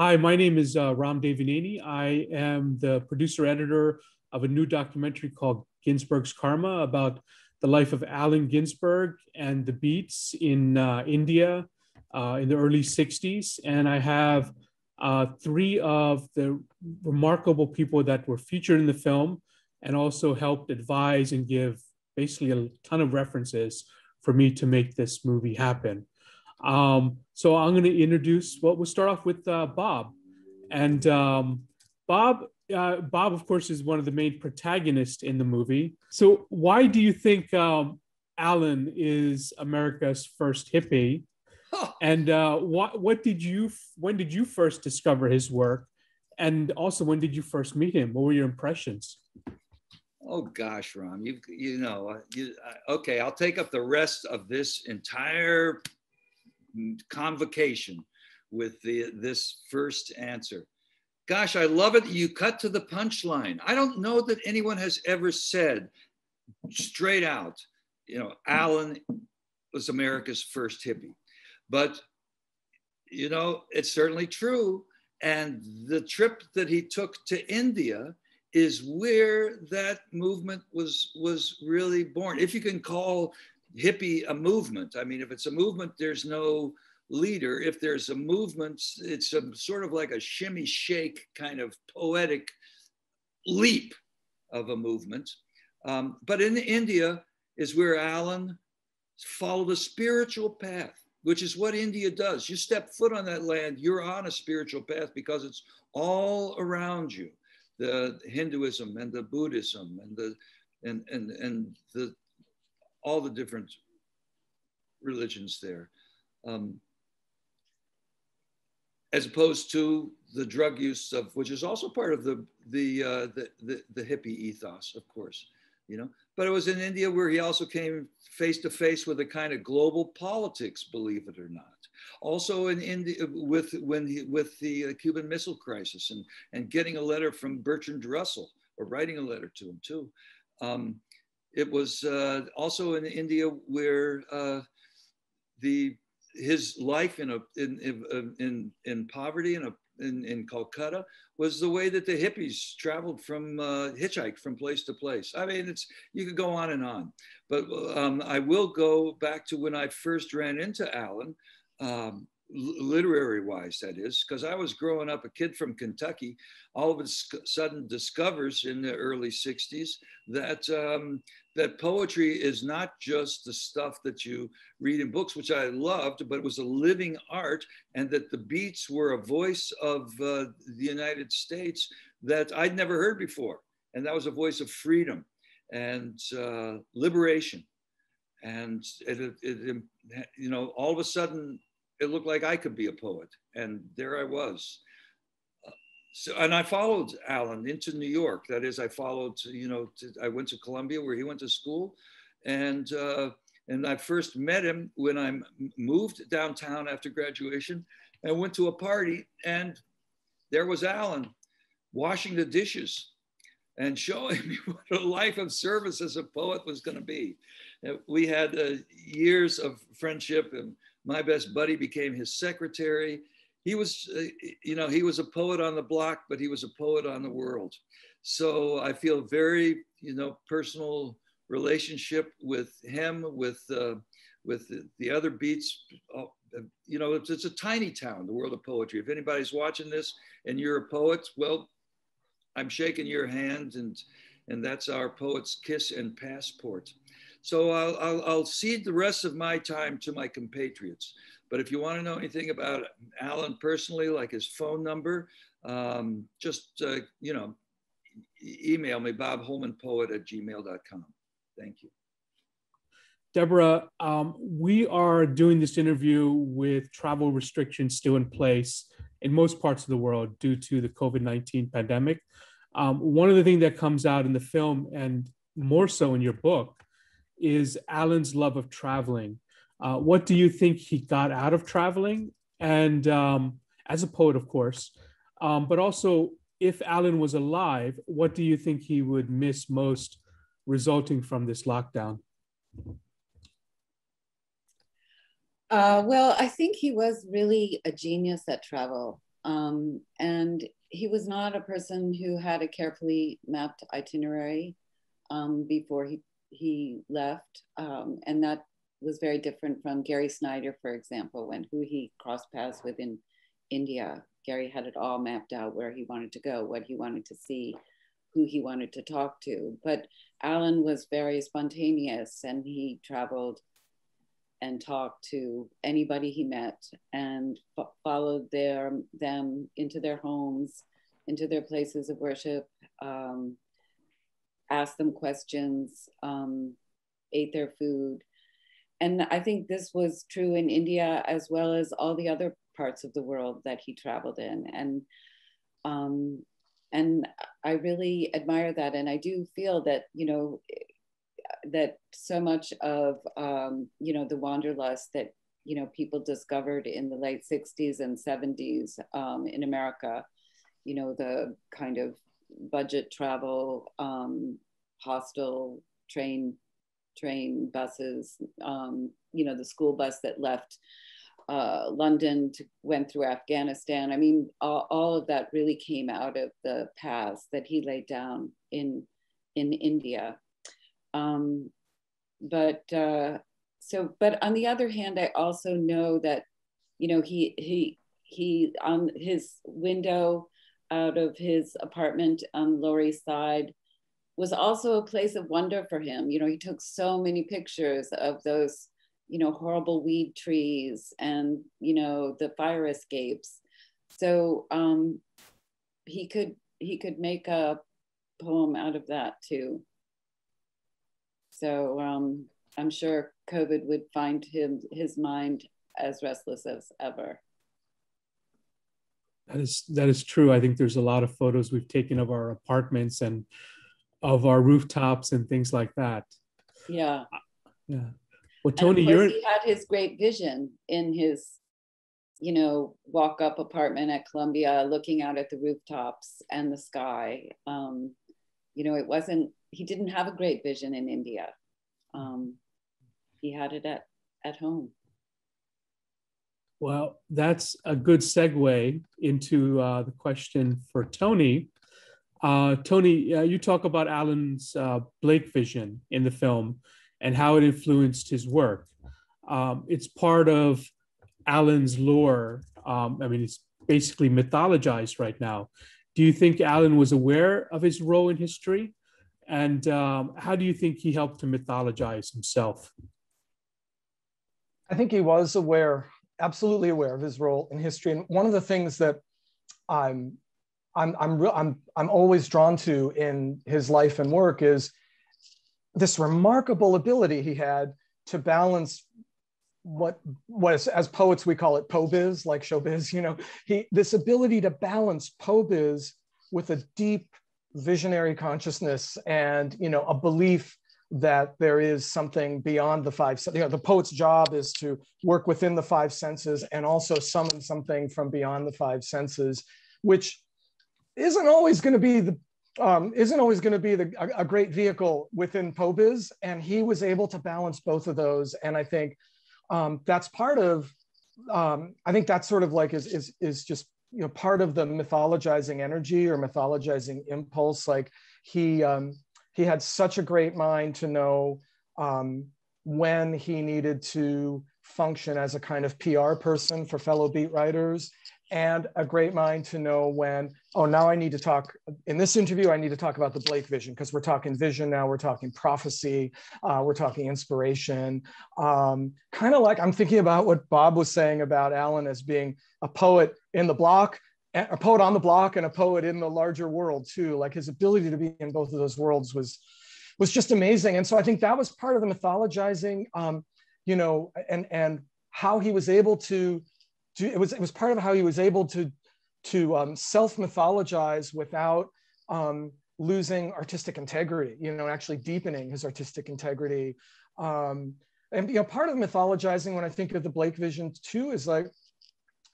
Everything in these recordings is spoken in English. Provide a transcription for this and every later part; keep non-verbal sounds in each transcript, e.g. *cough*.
Hi, my name is uh, Ram Devineni. I am the producer editor of a new documentary called Ginsberg's Karma about the life of Allen Ginsberg and the Beats in uh, India uh, in the early 60s. And I have uh, three of the remarkable people that were featured in the film and also helped advise and give basically a ton of references for me to make this movie happen. Um, so I'm going to introduce. Well, we'll start off with uh, Bob, and um, Bob. Uh, Bob, of course, is one of the main protagonists in the movie. So, why do you think um, Allen is America's first hippie? And uh, what what did you when did you first discover his work? And also, when did you first meet him? What were your impressions? Oh gosh, Ram, you you know, you, uh, okay, I'll take up the rest of this entire convocation with the, this first answer. Gosh, I love it. You cut to the punchline. I don't know that anyone has ever said straight out, you know, Allen was America's first hippie. But, you know, it's certainly true. And the trip that he took to India is where that movement was was really born. If you can call hippie a movement. I mean, if it's a movement, there's no leader. If there's a movement, it's a sort of like a shimmy shake kind of poetic leap of a movement. Um, but in India is where Allen followed a spiritual path, which is what India does. You step foot on that land, you're on a spiritual path because it's all around you. The Hinduism and the Buddhism and the and and and the all the different religions there, um, as opposed to the drug use of which is also part of the the, uh, the the the hippie ethos, of course, you know. But it was in India where he also came face to face with a kind of global politics, believe it or not. Also in India with when he, with the uh, Cuban Missile Crisis and and getting a letter from Bertrand Russell or writing a letter to him too. Um, it was uh, also in India where uh, the his life in a in in in, in poverty in a in, in Calcutta was the way that the hippies traveled from uh, hitchhike from place to place. I mean, it's you could go on and on, but um, I will go back to when I first ran into Allen. Um, literary wise, that is, because I was growing up a kid from Kentucky, all of a sudden discovers in the early 60s that um, that poetry is not just the stuff that you read in books, which I loved, but it was a living art, and that the beats were a voice of uh, the United States that I'd never heard before. And that was a voice of freedom and uh, liberation. And it, it, it, you know, all of a sudden, it looked like I could be a poet. And there I was so and I followed Allen into New York. That is, I followed, you know, to, I went to Columbia where he went to school, and uh, and I first met him when I moved downtown after graduation, and went to a party, and there was Allen washing the dishes and showing *laughs* me what a life of service as a poet was going to be. We had uh, years of friendship, and my best buddy became his secretary he was, uh, you know, he was a poet on the block, but he was a poet on the world. So I feel very, you know, personal relationship with him, with uh, with the, the other beats. Uh, you know, it's, it's a tiny town, the world of poetry. If anybody's watching this and you're a poet, well, I'm shaking your hand, and and that's our poet's kiss and passport. So I'll, I'll, I'll cede the rest of my time to my compatriots. But if you want to know anything about Allen personally, like his phone number, um, just, uh, you know, email me, bobholmanpoet at gmail.com. Thank you. Deborah, um, we are doing this interview with travel restrictions still in place in most parts of the world due to the COVID 19 pandemic. Um, one of the things that comes out in the film, and more so in your book, is Allen's love of traveling. Uh, what do you think he got out of traveling? And um, as a poet, of course, um, but also if Allen was alive, what do you think he would miss most resulting from this lockdown? Uh, well, I think he was really a genius at travel. Um, and he was not a person who had a carefully mapped itinerary um, before he, he left. Um, and that was very different from Gary Snyder, for example, when who he crossed paths with in India. Gary had it all mapped out where he wanted to go, what he wanted to see, who he wanted to talk to. But Allen was very spontaneous and he traveled and talked to anybody he met and fo- followed their, them into their homes, into their places of worship, um, asked them questions, um, ate their food. And I think this was true in India as well as all the other parts of the world that he traveled in. And um, and I really admire that. And I do feel that, you know, that so much of, um, you know, the wanderlust that, you know, people discovered in the late 60s and 70s um, in America, you know, the kind of budget travel, um, hostel train, train buses, um, you know, the school bus that left uh, London, to, went through Afghanistan. I mean, all, all, of that really came out of the paths that he laid down in in India. Um, but uh, so, but on the other hand, I also know that you know he he he on his window out of his apartment on the Lower East Side was also a place of wonder for him. You know, he took so many pictures of those you know, horrible weed trees and, you know, the fire escapes. So um, he could he could make a poem out of that too. So um, I'm sure COVID would find him his mind as restless as ever. That is that is true. I think there's a lot of photos we've taken of our apartments and of our rooftops and things like that. Yeah. Yeah. Well, Tony, you're he had his great vision in his, you know, walk up apartment at Columbia, looking out at the rooftops and the sky. Um, you know, it wasn't. He didn't have a great vision in India. Um, he had it at at home. Well, that's a good segue into uh, the question for Tony. Uh, Tony, uh, you talk about Allen's uh, Blake vision in the film and how it influenced his work. Um, it's part of Allen's lore. Um, I mean, it's basically mythologized right now. Do you think Allen was aware of his role in history? And um, how do you think he helped to mythologize himself? I think he was aware, absolutely aware of his role in history. And one of the things that I'm I'm I'm I'm I'm always drawn to in his life and work is this remarkable ability he had to balance what was as poets we call it poebiz like showbiz you know he this ability to balance poebiz with a deep visionary consciousness and you know a belief that there is something beyond the five you know the poet's job is to work within the five senses and also summon something from beyond the five senses which isn't always going to be the um, isn't always going to be the, a, a, great vehicle within POBIZ. And he was able to balance both of those. And I think um, that's part of, um, I think that's sort of like is, is, is just, you know, part of the mythologizing energy or mythologizing impulse. Like he, um, he had such a great mind to know um, when he needed to function as a kind of PR person for fellow beat writers and a great mind to know when, oh, now I need to talk, in this interview, I need to talk about the Blake vision because we're talking vision now, we're talking prophecy, uh, we're talking inspiration. Um, kind of like I'm thinking about what Bob was saying about Allen as being a poet in the block, a poet on the block and a poet in the larger world too. Like his ability to be in both of those worlds was, was just amazing. And so I think that was part of the mythologizing, um, you know, and, and how he was able to do it was it was part of how he was able to to um, self mythologize without um, losing artistic integrity. You know, actually deepening his artistic integrity. Um, and you know, part of mythologizing when I think of the Blake vision too is like,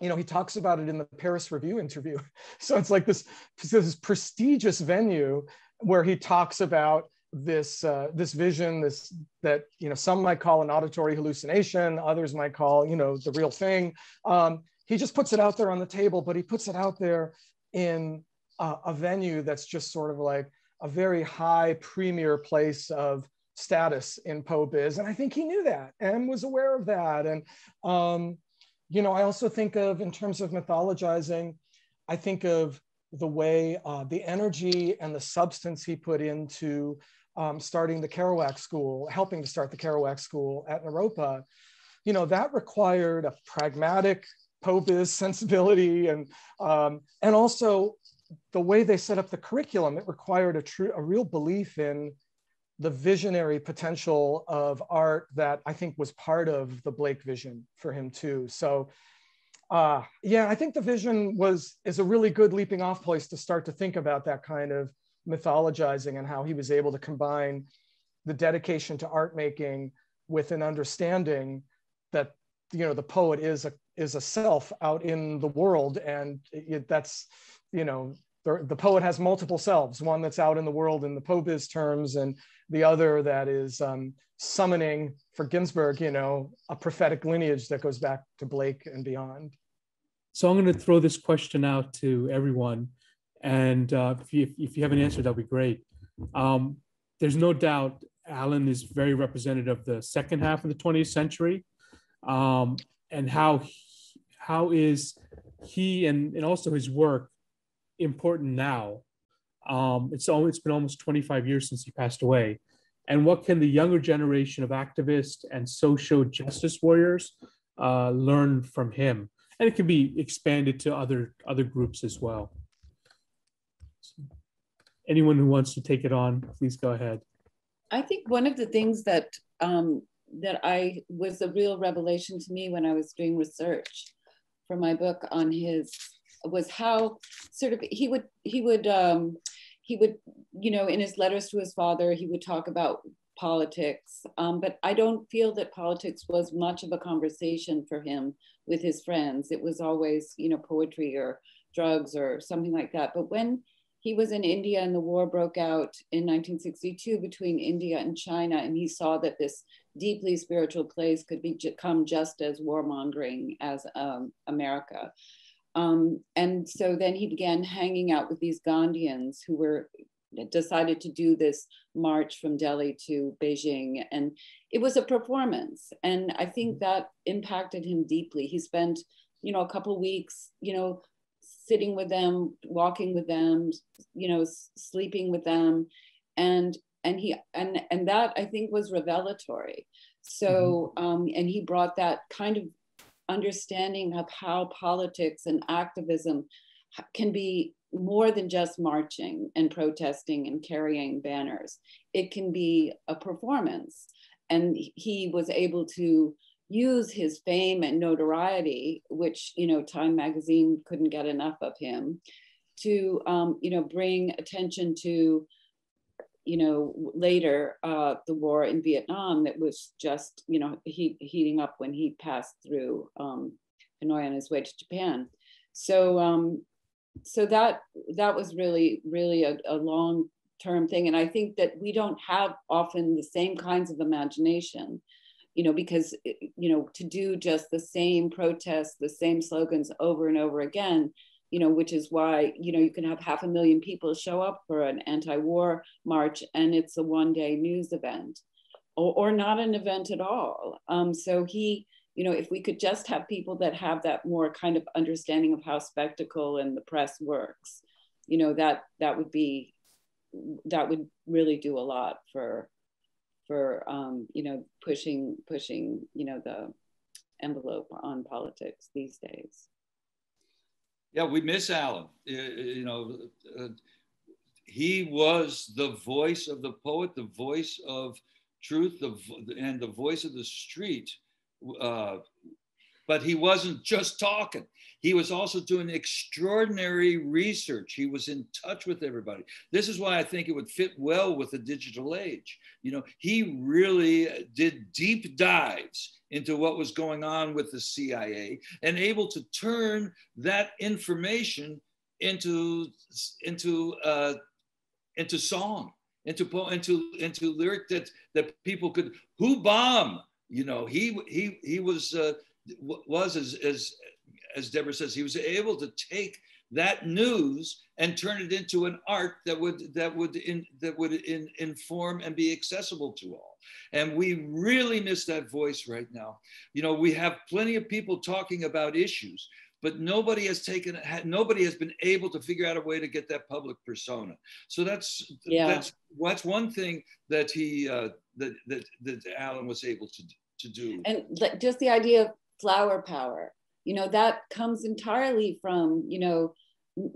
you know, he talks about it in the Paris Review interview. *laughs* So it's like this this prestigious venue where he talks about this uh, this vision this that you know some might call an auditory hallucination others might call you know the real thing um, he just puts it out there on the table, but he puts it out there in a, a venue that's just sort of like a very high premier place of status in Poe biz. And I think he knew that and was aware of that. And, um, you know, I also think of, in terms of mythologizing, I think of the way uh, the energy and the substance he put into um, starting the Kerouac School, helping to start the Kerouac School at Naropa, you know, that required a pragmatic Poe biz sensibility and, um, and also the way they set up the curriculum, it required a true, a real belief in the visionary potential of art that I think was part of the Blake vision for him too. So uh, yeah, I think the vision was is a really good leaping off place to start to think about that kind of mythologizing and how he was able to combine the dedication to art making with an understanding that you know the poet is a is a self out in the world and it, that's you know the, poet has multiple selves one that's out in the world in the Poe biz terms and the other that is um, summoning for ginsberg you know a prophetic lineage that goes back to blake and beyond. So i'm going to throw this question out to everyone and uh, if, you, if you have an answer that'll be great. Um, there's no doubt allen is very representative of the second half of the 20th century um, and how how is he and, and also his work important now? Um, it's all, it's been almost 25 years since he passed away. And what can the younger generation of activists and social justice warriors uh, learn from him? And it can be expanded to other other groups as well. So anyone who wants to take it on, please go ahead. I think one of the things that um, that I was a real revelation to me when I was doing research for my book on his was how sort of he would he would um, he would you know in his letters to his father he would talk about politics. Um, but i don't feel that politics was much of a conversation for him with his friends. It was always you know poetry or drugs or something like that. But when he was in India and the war broke out in 1962 between India and China, and he saw that this deeply spiritual place could become just as warmongering as um, America. Um, and so then he began hanging out with these Gandhians who were decided to do this march from Delhi to Beijing. And it was a performance. And I think mm-hmm. that impacted him deeply. He spent, you know, a couple weeks, you know, sitting with them, walking with them, you know, sleeping with them. And and he and and that I think was revelatory. So mm-hmm. um, and he brought that kind of understanding of how politics and activism can be more than just marching and protesting and carrying banners. It can be a performance. And he was able to use his fame and notoriety, which, you know, Time magazine couldn't get enough of him, to, um, you know, bring attention to you know, later uh, the war in Vietnam that was just, you know, he, heating up when he passed through um, Hanoi on his way to Japan. So, um, so that that was really, really a, a long term thing. And I think that we don't have often the same kinds of imagination, you know, because, you know, to do just the same protests, the same slogans over and over again, you know, which is why, you know, you can have half a million people show up for an anti-war march and it's a one-day news event or, or not an event at all. Um, so he, you know, if we could just have people that have that more kind of understanding of how spectacle and the press works, you know, that that would be that would really do a lot for for um, you know pushing pushing you know the envelope on politics these days. Yeah, we miss Allen. You know, uh, he was the voice of the poet, the voice of truth, the, and the voice of the street. Uh, but he wasn't just talking. He was also doing extraordinary research. He was in touch with everybody. This is why I think it would fit well with the digital age. You know, he really did deep dives into what was going on with the CIA and able to turn that information into into uh, into song, into into into lyric that that people could who bomb. You know, he he he was uh, was as as as Deborah says, he was able to take that news and turn it into an art that would that would in, that would in, inform and be accessible to all. And we really miss that voice right now. You know we have plenty of people talking about issues but nobody has taken nobody has been able to figure out a way to get that public persona. So that's yeah. that's that's one thing that he uh, that, that that alan was able to to do. And just the idea of flower power you know that comes entirely from you know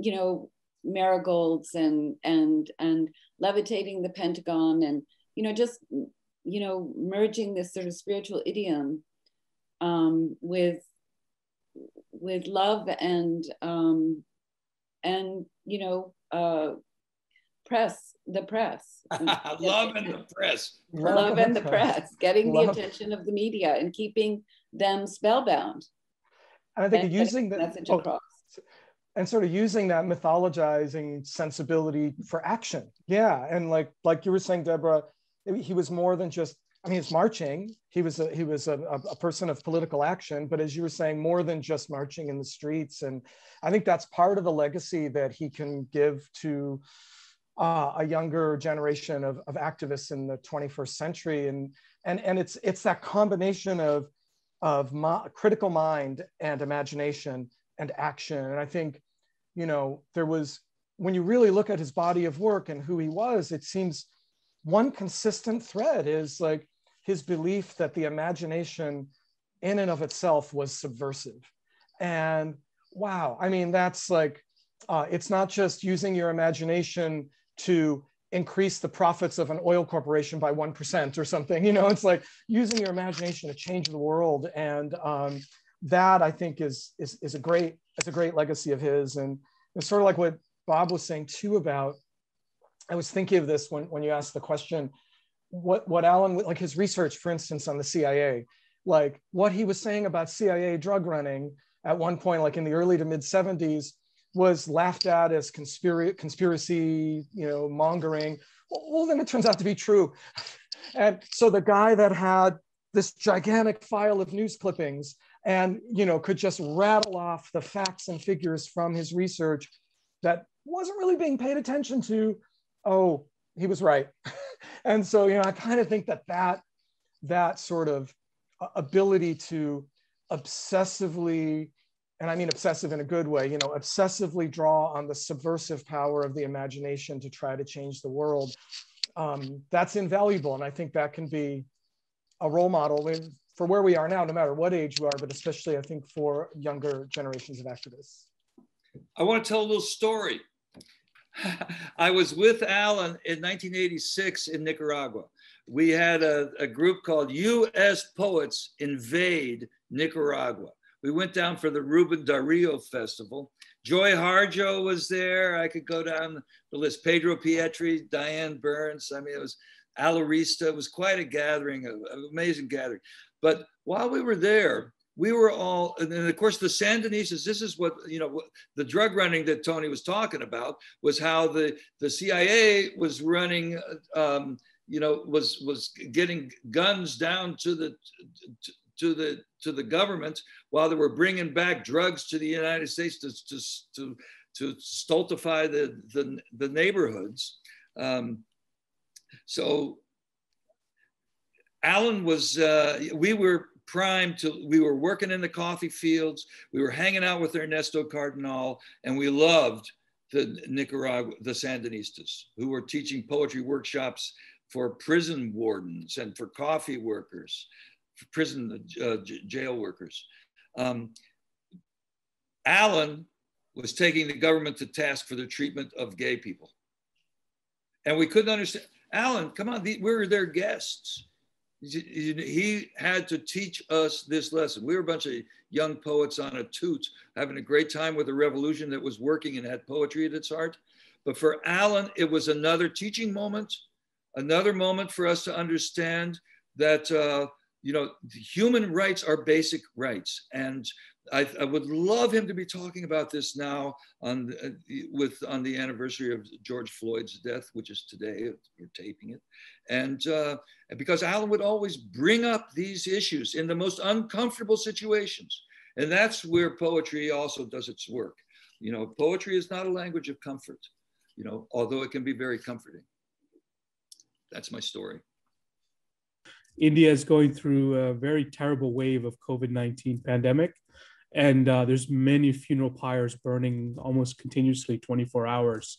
you know marigolds and and and levitating the pentagon and you know just you know merging this sort of spiritual idiom um, with with love and um, and you know uh, press the press. *laughs* Love and the press. Love and the press. getting love. the attention of the media and keeping them spellbound and i think and using the message oh, across and sort of using that mythologizing sensibility for action yeah and like like you were saying deborah he was more than just I mean, he's marching. He was a, he was a, a, person of political action, but as you were saying, more than just marching in the streets. And I think that's part of the legacy that he can give to uh, a younger generation of, of activists in the 21st century. And and and it's it's that combination of of critical mind and imagination and action. And I think, you know, there was when you really look at his body of work and who he was, it seems one consistent thread is like his belief that the imagination in and of itself was subversive. And wow, I mean, that's like, uh, it's not just using your imagination to increase the profits of an oil corporation by 1% or something, *laughs* you know, it's like using your imagination to change the world. And um, that I think is, is, is a great, it's a great legacy of his. And it's sort of like what Bob was saying too about, I was thinking of this when, when you asked the question, what what Allen like his research, for instance, on the CIA, like what he was saying about CIA drug running at one point, like in the early to mid 70s, was laughed at as conspiracy, conspiracy, you know, mongering. Well, then it turns out to be true. And so the guy that had this gigantic file of news clippings and you know could just rattle off the facts and figures from his research that wasn't really being paid attention to oh he was right *laughs* and so you know i kind of think that that that sort of uh, ability to obsessively and i mean obsessive in a good way you know obsessively draw on the subversive power of the imagination to try to change the world um, that's invaluable and i think that can be a role model for where we are now no matter what age you are but especially i think for younger generations of activists i want to tell a little story *laughs* I was with Allen in 1986 in Nicaragua. We had a, a, group called US Poets Invade Nicaragua. We went down for the Ruben Dario Festival. Joy Harjo was there. I could go down the list. Pedro Pietri, Diane Burns. I mean, it was Alurista. It was quite a gathering, an amazing gathering. But while we were there, we were all, and of course the Sandinistas. This is what you know. The drug running that Tony was talking about was how the the CIA was running. Um, you know, was was getting guns down to the to, the to the government while they were bringing back drugs to the United States to to to, to stultify the the, the neighborhoods. Um, so Allen was, uh, we were primed to, we were working in the coffee fields, we were hanging out with Ernesto Cardenal, and we loved the Nicaragua, the Sandinistas, who were teaching poetry workshops for prison wardens and for coffee workers, prison uh, jail workers. Um, Allen was taking the government to task for the treatment of gay people. And we couldn't understand, Allen, come on, we were their guests he had to teach us this lesson. We were a bunch of young poets on a toot, having a great time with a revolution that was working and had poetry at its heart. But for Allen, it was another teaching moment, another moment for us to understand that uh, you know human rights are basic rights, and I, I, would love him to be talking about this now on uh, with on the anniversary of George Floyd's death, which is today. We're taping it, and uh, because Allen would always bring up these issues in the most uncomfortable situations. And that's where poetry also does its work. You know, poetry is not a language of comfort, you know, although it can be very comforting. That's my story. India is going through a very terrible wave of COVID-19 pandemic. And uh, there's many funeral pyres burning almost continuously 24 hours.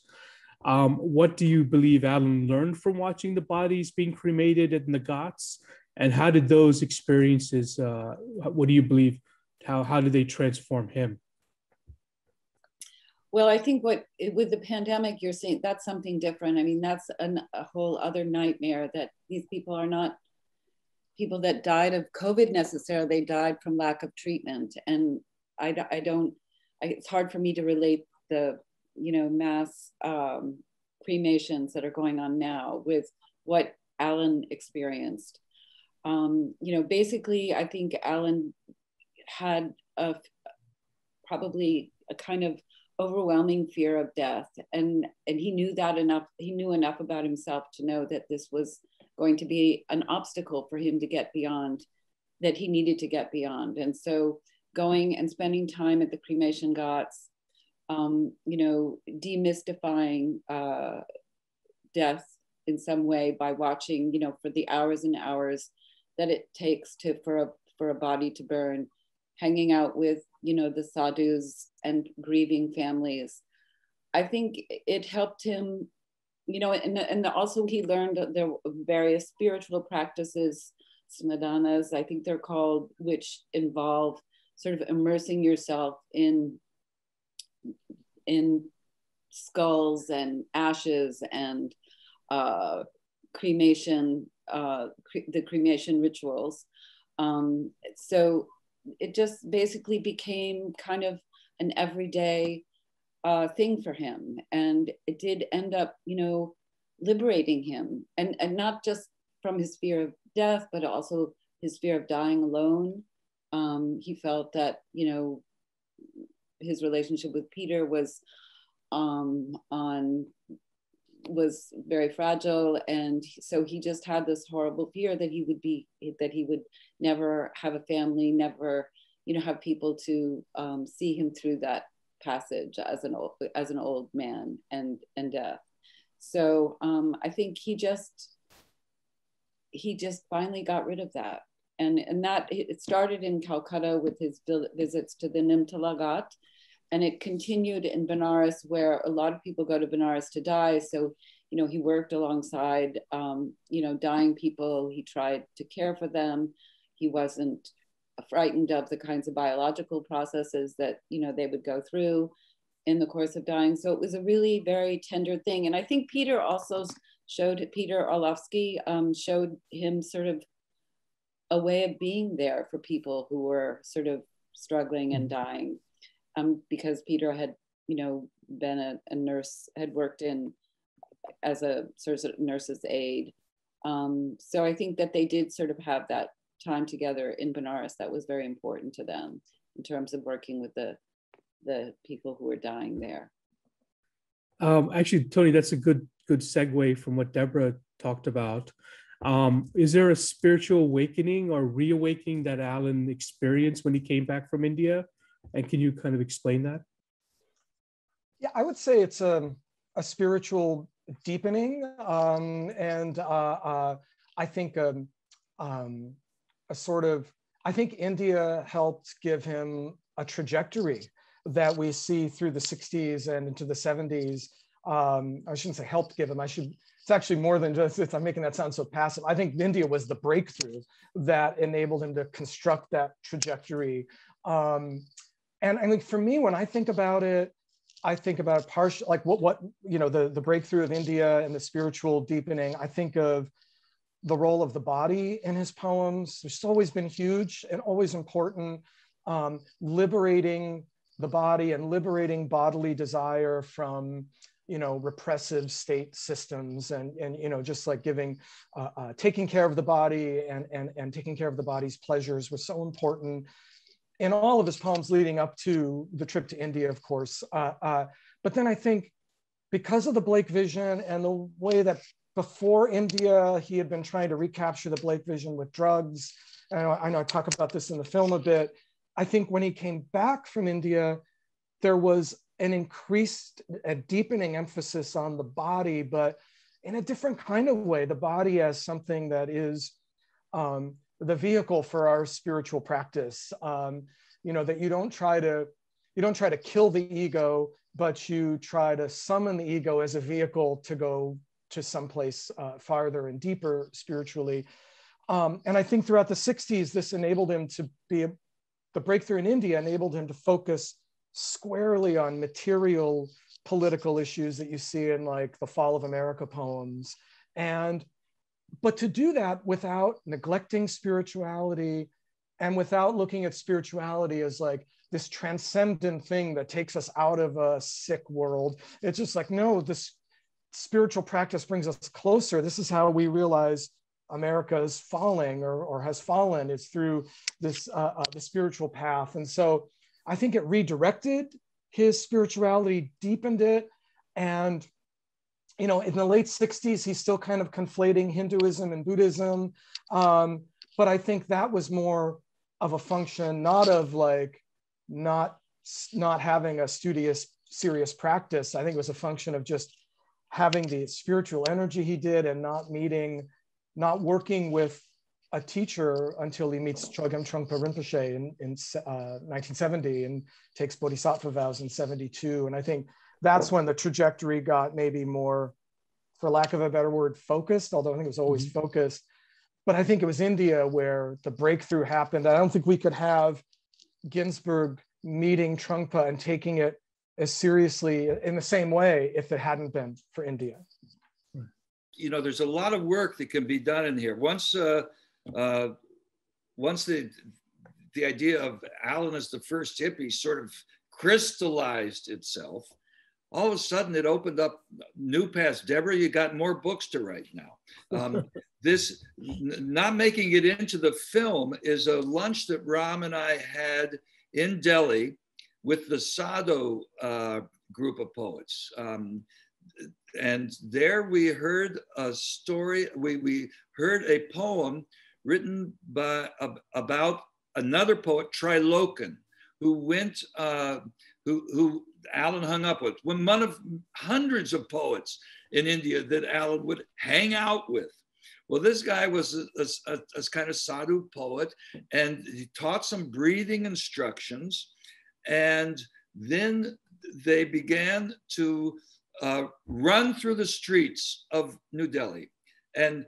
Um, what do you believe Allen learned from watching the bodies being cremated in the Ghats? And how did those experiences, uh, what do you believe, how, how did they transform him? Well, I think what with the pandemic, you're seeing that's something different. I mean, that's an, a whole other nightmare that these people are not people that died of COVID necessarily. They died from lack of treatment. And I, I don't, I, it's hard for me to relate the, you know, mass um, cremations that are going on now with what Allen experienced. Um, you know, basically, I think Allen had a probably a kind of overwhelming fear of death, and and he knew that enough. He knew enough about himself to know that this was going to be an obstacle for him to get beyond that he needed to get beyond. And so going and spending time at the cremation ghats, um, you know, demystifying uh, death in some way by watching, you know, for the hours and hours that it takes to for a for a body to burn, hanging out with, you know, the sadhus and grieving families. I think it helped him you know, and, and also he learned there various spiritual practices, smadhanas, I think they're called, which involve sort of immersing yourself in in skulls and ashes and uh, cremation, uh, cre- the cremation rituals. Um, so it just basically became kind of an everyday uh, thing for him. And it did end up, you know, liberating him and, and not just from his fear of death, but also his fear of dying alone. Um, he felt that, you know, his relationship with Peter was um, on was very fragile and so he just had this horrible fear that he would be that he would never have a family never you know have people to um, see him through that passage as an old as an old man and and death. So um, I think he just he just finally got rid of that, and and that it started in Calcutta with his visits to the Nimtala Ghat, and it continued in Benares where a lot of people go to Benares to die. So you know he worked alongside um, you know dying people. He tried to care for them. He wasn't frightened of the kinds of biological processes that you know they would go through in the course of dying. So it was a really very tender thing. And I think Peter also showed Peter Orlovsky um, showed him sort of a way of being there for people who were sort of struggling and mm-hmm. dying, um, because Peter had you know been a, a, nurse, had worked in as a sort of nurse's aide. Um, so I think that they did sort of have that time together in Benares that was very important to them in terms of working with the the people who were dying there. Um, actually, Tony, that's a good good segue from what Deborah talked about. Um, is there a spiritual awakening or reawakening that Allen experienced when he came back from India? And can you kind of explain that? Yeah, I would say it's a, a spiritual deepening. Um, and uh, uh, I think um, um a sort of, I think India helped give him a trajectory that we see through the 60s and into the 70s. Um, I shouldn't say helped give him, I should, it's actually more than just, I'm making that sound so passive. I think India was the breakthrough that enabled him to construct that trajectory. Um, and I think for me, when I think about it, I think about partial, like what, what, you know, the, the breakthrough of India and the spiritual deepening, I think of the role of the body in his poems. It's always been huge and always important, um, liberating the body and liberating bodily desire from you know repressive state systems and and you know just like giving uh, uh, taking care of the body and and and taking care of the body's pleasures was so important in all of his poems leading up to the trip to india of course uh, uh but then i think because of the blake vision and the way that before India, he had been trying to recapture the Blake vision with drugs. And I know, I know I talk about this in the film a bit. I think when he came back from India, there was an increased, a deepening emphasis on the body, but in a different kind of way. The body as something that is um, the vehicle for our spiritual practice. Um, you know that you don't try to you don't try to kill the ego, but you try to summon the ego as a vehicle to go to someplace uh, farther and deeper spiritually. Um, and I think throughout the 60s, this enabled him to be a, the breakthrough in India enabled him to focus squarely on material political issues that you see in like the Fall of America poems. And but to do that without neglecting spirituality and without looking at spirituality as like this transcendent thing that takes us out of a sick world. It's just like, no, this spiritual practice brings us closer. This is how we realize America is falling or, or has fallen. It's through this uh, uh, the spiritual path. And so I think it redirected his spirituality, deepened it. And, you know, in the late 60s, he's still kind of conflating Hinduism and Buddhism. Um, but I think that was more of a function, not of like, not not having a studious serious practice i think it was a function of just having the spiritual energy he did and not meeting not working with a teacher until he meets Chogyam Trungpa Rinpoche in, in uh, 1970 and takes Bodhisattva vows in 72. And I think that's when the trajectory got maybe more, for lack of a better word, focused, although I think it was always mm-hmm. focused. But I think it was India where the breakthrough happened. I don't think we could have Ginsberg meeting Trungpa and taking it as seriously in the same way if it hadn't been for India. You know, there's a lot of work that can be done in here. Once, uh, uh, once the the idea of Allen as the first hippie sort of crystallized itself, all of a sudden it opened up new paths. Deborah, you got more books to write now. Um, *laughs* this not making it into the film is a lunch that Ram and I had in Delhi with the Sado uh, group of poets. Um, and there we heard a story, we, we heard a poem written by, about another poet, Trilochan, who went, uh, who, who Allen hung up with, one of hundreds of poets in India that Allen would hang out with. Well, this guy was a, a, a, kind of sadhu poet, and he taught some breathing instructions. And then they began to uh, run through the streets of New Delhi and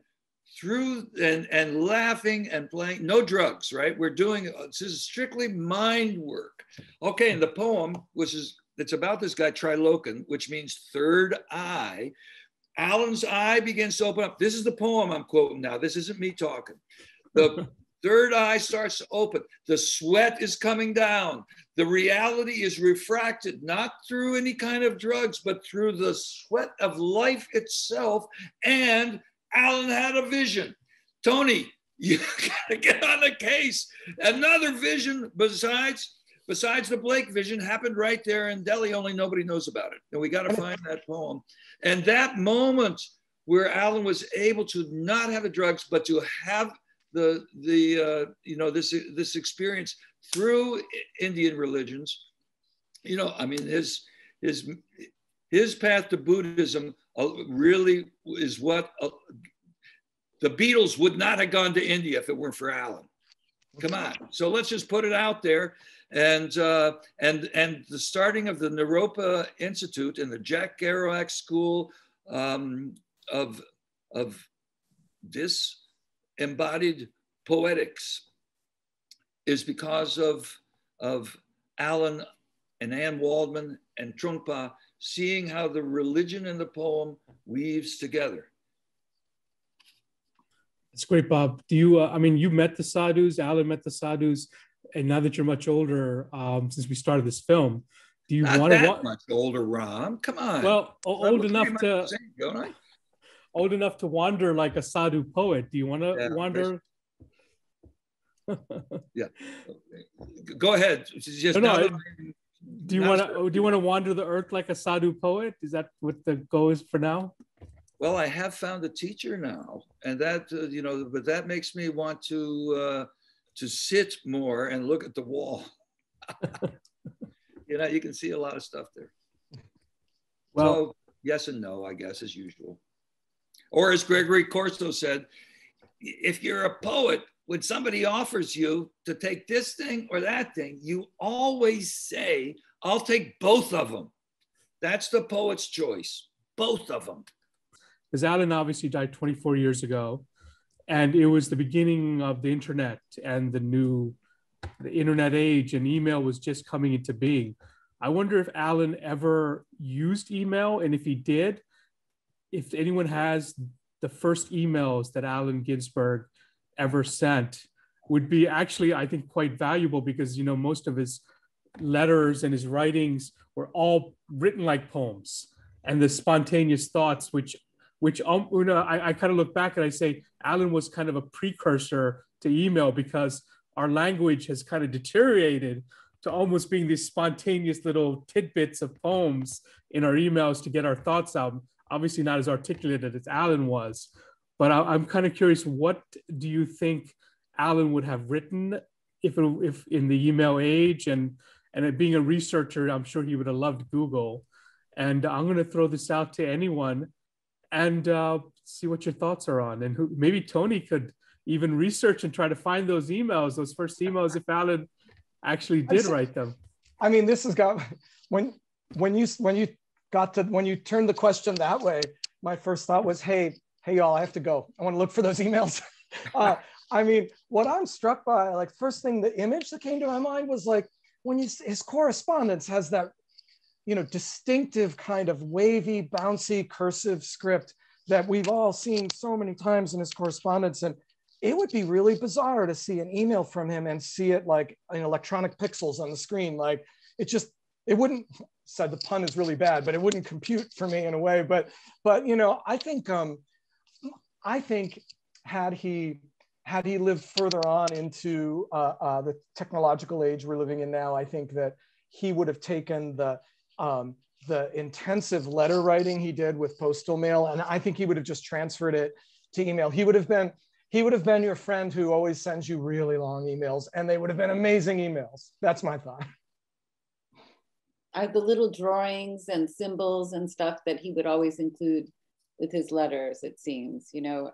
through and, and laughing and playing, no drugs, right? We're doing this is strictly mind work. Okay, and the poem, which is it's about this guy Trilochan, which means third eye, Allen's eye begins to open up. This is the poem I'm quoting now. This isn't me talking. The third eye starts to open. The sweat is coming down. The reality is refracted, not through any kind of drugs, but through the sweat of life itself. And Allen had a vision. Tony, *laughs* you gotta get on the case. Another vision besides besides the Blake vision happened right there in Delhi, only nobody knows about it. And we got to find that poem. And that moment where Allen was able to not have the drugs, but to have the, the uh, you know, this, this experience through Indian religions, you know, I mean, his, his, his path to Buddhism uh, really is what uh, the Beatles would not have gone to India if it weren't for Allen. Come on. So let's just put it out there and uh, and and the starting of the Naropa Institute and the Jack Kerouac School um, of of disembodied poetics is because of of Allen and Anne Waldman and Trungpa seeing how the religion and the poem weaves together. It's great, Bob. Do you? Uh, I mean, you met the sadhus. Allen met the sadhus and now that you're much older, um, since we started this film, do you want to wa- much older, Ram? Come on. Well, old enough to don't I? Old enough to wander like a sadhu poet. Do you want to yeah, wander? *laughs* yeah. Go ahead. Just no, no, do you want to? Do you want to wander the earth like a sadhu poet? Is that what the goal is for now? Well, I have found a teacher now, and that uh, you know, but that makes me want to. Uh, to sit more and look at the wall. *laughs* you know, you can see a lot of stuff there. Well, so yes and no, I guess, as usual. Or as Gregory Corso said, if you're a poet, when somebody offers you to take this thing or that thing, you always say, I'll take both of them. That's the poet's choice, both of them. Because Allen obviously died 24 years ago, and it was the beginning of the internet and the new the internet age, and email was just coming into being. I wonder if Allen ever used email, and if he did, if anyone has the first emails that Allen Ginsberg ever sent, would be actually, I think, quite valuable because you know most of his letters and his writings were all written like poems, and the spontaneous thoughts, which which um, you know, I, I kind of look back and I say Allen was kind of a precursor to email because our language has kind of deteriorated to almost being these spontaneous little tidbits of poems in our emails to get our thoughts out. Obviously, not as articulated as Allen was, but I, am kind of curious. What do you think Allen would have written if, it, if in the email age and and being a researcher, I'm sure he would have loved Google. And I'm going to throw this out to anyone and uh, see what your thoughts are on. And who, maybe Tony could even research and try to find those emails, those first emails, if Allen actually did write them. I mean, this has got when when you when you got to when you turned the question that way, my first thought was, hey, hey y'all, I have to go. I want to look for those emails. *laughs* uh, I mean, what I'm struck by, like first thing, the image that came to my mind was like when you his correspondence has that, you know, distinctive kind of wavy, bouncy, cursive script that we've all seen so many times in his correspondence. And it would be really bizarre to see an email from him and see it like in electronic pixels on the screen. Like it just, it wouldn't, said the pun is really bad, but it wouldn't compute for me in a way. But, but you know, I think, um, I think had he, had he lived further on into uh, uh, the technological age we're living in now, I think that he would have taken the, um, the intensive letter writing he did with postal mail, and I think he would have just transferred it to email. He would have been he would have been your friend who always sends you really long emails, and they would have been amazing emails. That's my thought. I have the little drawings and symbols and stuff that he would always include with his letters, it seems, you know,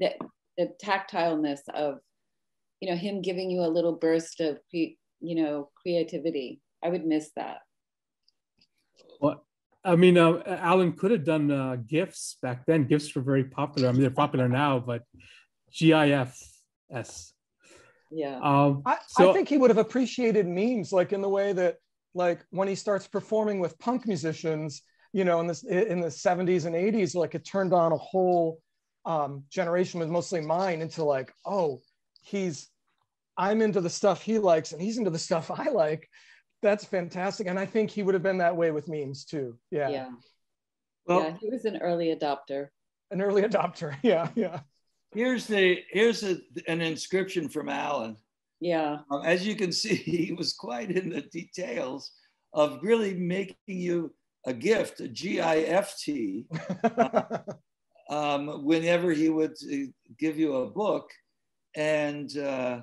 the, the tactileness of, you know, him giving you a little burst of, you know, creativity. I would miss that. Well, I mean, uh, Allen could have done uh, GIFs back then. GIFs were very popular. I mean, they're popular now, but GIFs. Yeah. Um, I, so, I think he would have appreciated memes, like in the way that, like when he starts performing with punk musicians, you know, in this in the 70s and 80s, like it turned on a whole um, generation was mostly mine into like, oh, he's I'm into the stuff he likes and he's into the stuff I like. That's fantastic. And I think he would have been that way with memes too. Yeah. Yeah. Well, yeah, he was an early adopter. An early adopter. *laughs* Yeah. Yeah. Here's the here's a, an inscription from Allen. Yeah. Um, as you can *laughs* see, he was quite in the details of really making you a gift, a G-I-F-T, uh, *laughs* um, whenever he would uh, give you a book. And uh,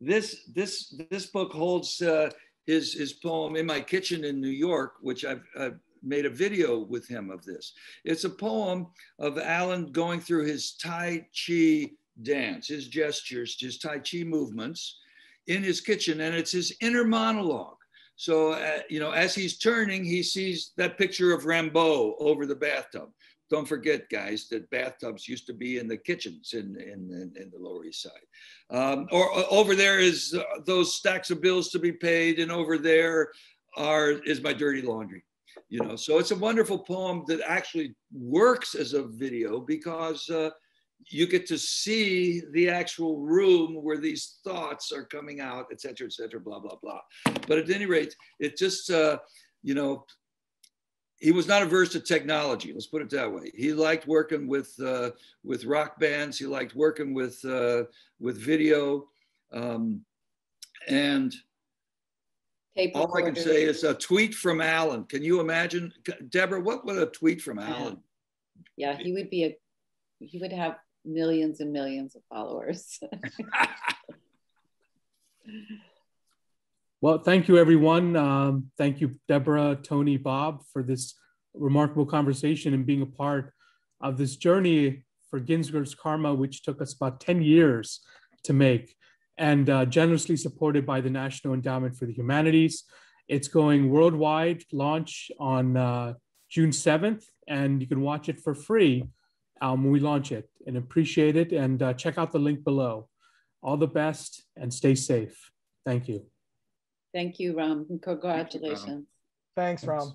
this this this book holds uh, his his poem in my kitchen in New York, which I've, I've made a video with him of this. It's a poem of Allen going through his Tai Chi dance, his gestures, his Tai Chi movements in his kitchen, and it's his inner monologue. So, uh, you know, as he's turning, he sees that picture of Rimbaud over the bathtub. Don't forget, guys, that bathtubs used to be in the kitchens in, in, in, in the Lower East Side. Um, or, or, over there is uh, those stacks of bills to be paid, and over there are is my dirty laundry you know so it's a wonderful poem that actually works as a video because uh, you get to see the actual room where these thoughts are coming out et cetera et cetera blah blah blah but at any rate it just uh, you know he was not averse to technology let's put it that way he liked working with uh, with rock bands he liked working with uh, with video um, and Tape all I can say is a tweet from Allen. Can you imagine, Deborah? What would a tweet from Allen? Yeah, he would be a. He would have millions and millions of followers. *laughs* Well, thank you, everyone. Um, thank you, Deborah, Tony, Bob, for this remarkable conversation and being a part of this journey for Ginsberg's Karma, which took us about 10 years to make and uh, generously supported by the National Endowment for the Humanities. It's going worldwide, launch on uh, June 7th, and you can watch it for free um, when we launch it and appreciate it. And uh, check out the link below. All the best and stay safe. Thank you. Thank you, Ram. Congratulations. Thanks, Ram.